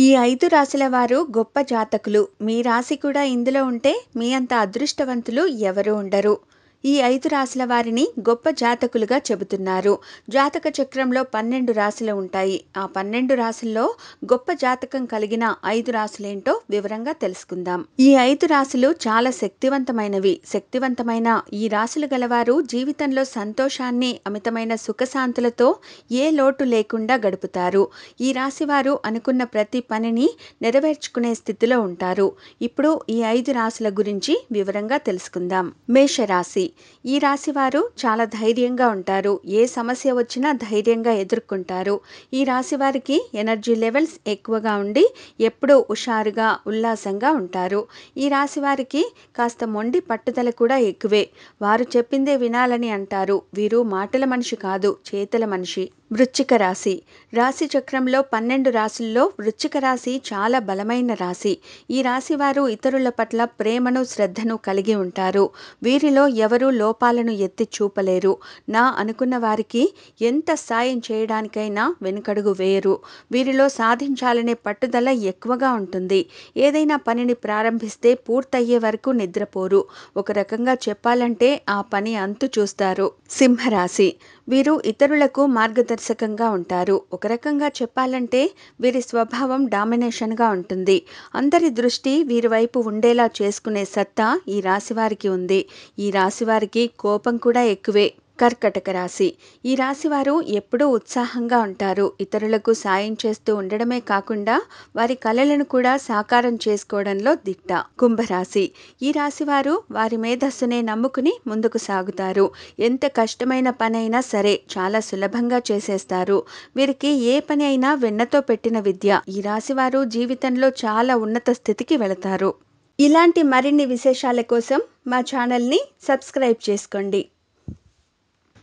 ఈ ఐదు రాశుల వారు గొప్ప జాతకులు. మీ రాశి కూడా ఇందులో ఉంటే మీ అంత అదృష్టవంతులు ఎవరు ఉండరు. ఈ ఐదు రాశుల వారిని గొప్ప జాతకులుగా చెబుతున్నారు. జాతక చక్రంలో పన్నెండు రాశులు ఉంటాయి. ఆ పన్నెండు రాశుల్లో గొప్ప జాతకం కలిగిన ఐదు రాశులేంటో వివరంగా తెలుసుకుందాం. ఈ ఐదు రాశులు చాలా శక్తివంతమైనవి. శక్తివంతమైన ఈ రాశులు గలవారు జీవితంలో సంతోషాన్ని అమితమైన సుఖశాంతులతో ఏ లోటు లేకుండా గడుపుతారు. ఈ రాశివారు అనుకున్న ప్రతి పనిని నెరవేర్చుకునే స్థితిలో ఉంటారు. ఇప్పుడు ఈ ఐదు రాశుల గురించి వివరంగా తెలుసుకుందాం. మేషరాశి. ఈ రాశివారు చాలా ధైర్యంగా ఉంటారు. ఏ సమస్య వచ్చినా ధైర్యంగా ఎదుర్కొంటారు. ఈ రాశివారికి ఎనర్జీ లెవెల్స్ ఎక్కువగా ఉండి ఎప్పుడూ హుషారుగా ఉల్లాసంగా ఉంటారు. ఈ రాశి వారికి కాస్త మొండి పట్టుదల కూడా ఎక్కువే. వారు చెప్పిందే వినాలని అంటారు. వీరు మాటల మనిషి కాదు చేతల మనిషి. వృశ్చిక రాశి. రాశి చక్రంలో పన్నెండు రాశుల్లో వృశ్చిక రాశి చాలా బలమైన రాశి. ఈ రాశి వారు ఇతరుల పట్ల ప్రేమను శ్రద్ధను కలిగి ఉంటారు. వీరిలో ఎవరూ లోపాలను ఎత్తి చూపలేరు. నా అనుకున్న వారికి ఎంత సాయం చేయడానికైనా వెనుకడుగు వేయరు. వీరిలో సాధించాలనే పట్టుదల ఎక్కువగా ఉంటుంది. ఏదైనా పనిని ప్రారంభిస్తే పూర్తయ్యే వరకు నిద్రపోరు. ఒక రకంగా చెప్పాలంటే ఆ పని అంతు చూస్తారు. సింహరాశి. వీరు ఇతరులకు మార్గదర్శకంగా ఉంటారు. ఒక రకంగా చెప్పాలంటే వీరి స్వభావం డామినేషన్గా ఉంటుంది. అందరి దృష్టి వీరి వైపు ఉండేలా చేసుకునే సత్తా ఈ రాశివారికి ఉంది. ఈ రాశివారికి కోపం కూడా ఎక్కువే. కర్కటక రాశి. ఈ రాశి వారు ఎప్పుడూ ఉత్సాహంగా ఉంటారు. ఇతరులకు సాయం చేస్తూ ఉండడమే కాకుండా వారి కళలను కూడా సాకారం చేసుకోవడంలో దిట్ట. కుంభరాశి. ఈ రాశి వారు వారి మేధస్సునే నమ్ముకుని ముందుకు సాగుతారు. ఎంత కష్టమైన పనైనా సరే చాలా సులభంగా చేసేస్తారు. వీరికి ఏ పని అయినా వెన్నతో పెట్టిన విద్య. ఈ రాశి వారు జీవితంలో చాలా ఉన్నత స్థితికి వెళతారు. ఇలాంటి మరిన్ని విశేషాల కోసం మా ఛానల్ని సబ్స్క్రైబ్ చేసుకోండి.